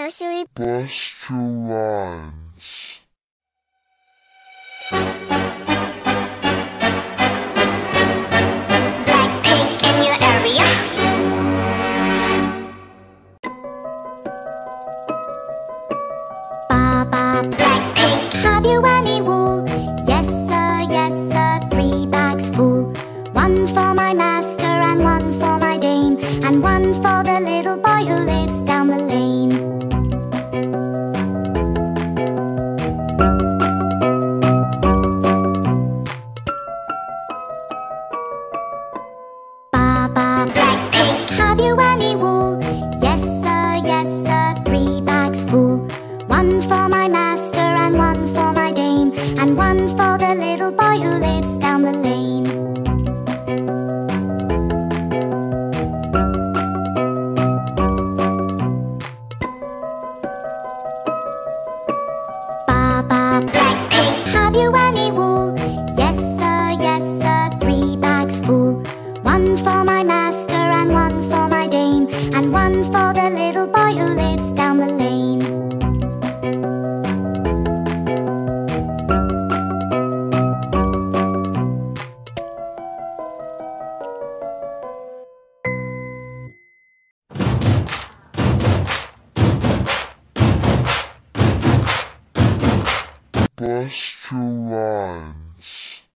S R Y nursery Busta Rhymes. Blackpink in your area. Baa Baa Blackpink, Have you any wool? Yes, sir, yes, sir, three bags full. One for my master and one for my dame, and one for the little boy who lives down little boy who lives down the lane. Baa Baa Blackpink, have you any wool? Yes, sir, yes, sir, three bags full. One for my master and one for my dame, and one for the little boy who lives restaurant